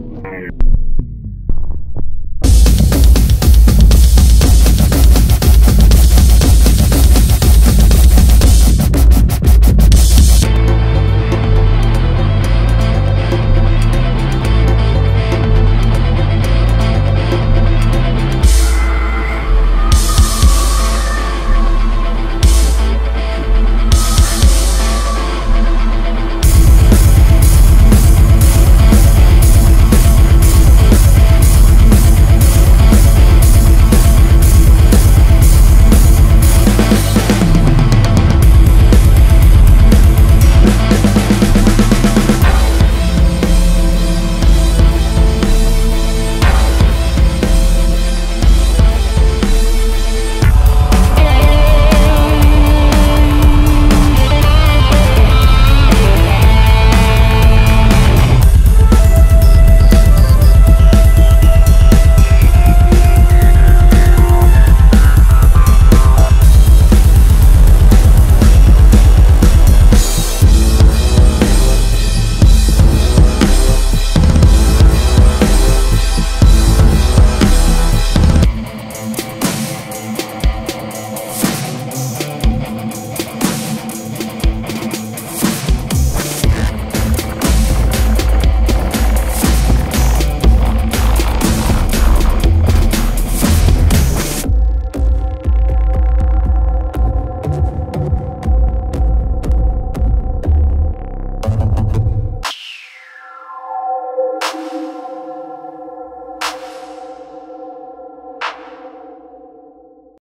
Bye.